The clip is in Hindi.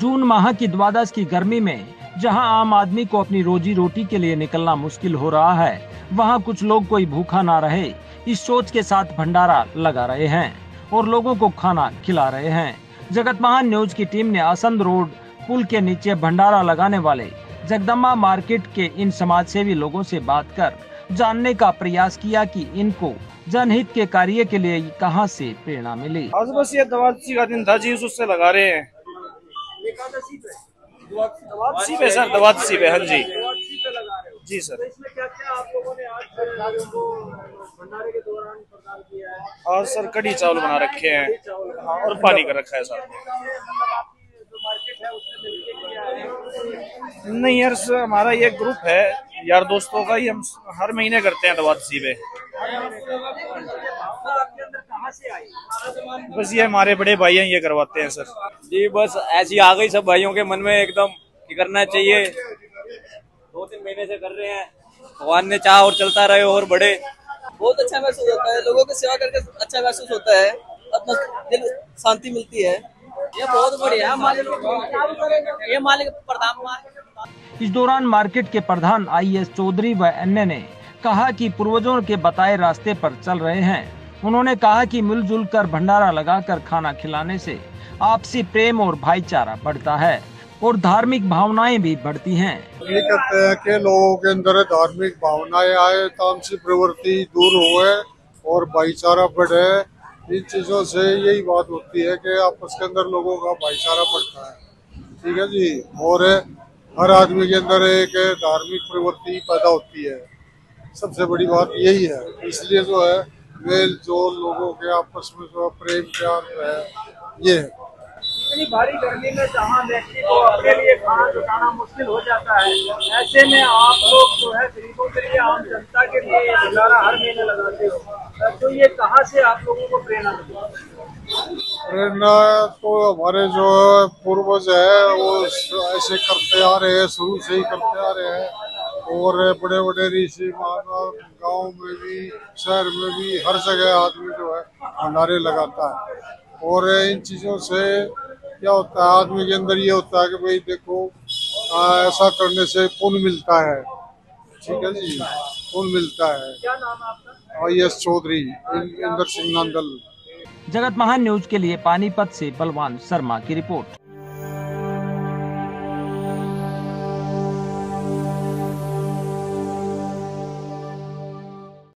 जून माह की द्वादश की गर्मी में जहाँ आम आदमी को अपनी रोजी रोटी के लिए निकलना मुश्किल हो रहा है, वहाँ कुछ लोग कोई भूखा ना रहे, इस सोच के साथ भंडारा लगा रहे हैं और लोगों को खाना खिला रहे हैं। जगत महान न्यूज़ की टीम ने असंद रोड पुल के नीचे भंडारा लगाने वाले जगदम्बा मार्केट के इन समाज सेवी लोगों से बात कर जानने का प्रयास किया कि इनको जनहित के कार्य के लिए कहाँ से प्रेरणा मिली। आज बस ये दवादशी का दिन था जी उससे लगा रहे हैं। दवादशी पे सर? दवादशी पे हाँ जी। जी। सर। इसमें क्या क्या आप लोगों ने आज भंडारे के दौरान प्रदान किया है। आज सर कढ़ी चावल बना रखे हैं। हाँ। और पानी का रखा है सर। मतलब है है। नहीं यार सर हमारा ये ग्रुप है। यार दोस्तों का ही हम हर महीने करते हैं दवादशी पे भावना आपके अंदर कहाँ से आई बस ये हमारे बड़े भाई हैं ये करवाते हैं सर। जी बस ऐसी आ गई सब भाइयों के मन में एकदम कि करना चाहिए। दो तीन महीने से कर रहे हैं। भगवान ने चाह और चलता रहे और बड़े बहुत अच्छा महसूस होता है। लोगों की सेवा करके अच्छा महसूस होता है। अपना दिल शांति मिलती है। ये बहुत बढ़िया है। ये मालिक प्रधान इस दौरान मार्केट के प्रधान आई एस चौधरी व अन्य ने कहा कि पूर्वजों के बताए रास्ते पर चल रहे हैं। उन्होंने कहा कि मिलजुल कर भंडारा लगाकर खाना खिलाने से आपसी प्रेम और भाईचारा बढ़ता है और धार्मिक भावनाएँ भी बढ़ती हैं। ये कहते हैं कि लोगों के अंदर धार्मिक भावनाएँ आए, तामसी प्रवृत्ति दूर हुए और भाईचारा बढ़े। इन चीज़ों से यही बात होती है कि आपस के अंदर लोगों का भाईचारा बढ़ता है। ठीक है जी? और हर आदमी के अंदर एक धार्मिक प्रवृत्ति पैदा होती है। सबसे बड़ी बात यही है। इसलिए जो है मेल जोल लोगों के आपस में जो प्रेम प्यार जो है ये है। इतनी भारी गर्मी में जहाँ व्यक्ति को अपने लिए खाना जुटाना मुश्किल हो जाता है ऐसे में आप लोग जो है गरीबों के लिए आम जनता के लिए गुजारा हर महीने लगाते हो। तो ये कहाँ से आप लोगों को प्रेरणा प्रेरणा तो हमारे जो पूर्वज है वो ऐसे करते आ रहे हैं शुरू से ही करते आ रहे हैं। और बड़े बड़े ऋषि महाराज गाँव में भी शहर में भी हर जगह आदमी जो है भंडारे लगाता है। और इन चीज़ों से क्या होता है आदमी के अंदर ये होता है कि भाई देखो आ, ऐसा करने से पुण्य मिलता है। ठीक है जी? पुण्य मिलता है। क्या नाम I S Chaudhary Inder Singh Nandal. Jagat Mahan news के लिए पानीपत से बलवान शर्मा की रिपोर्ट।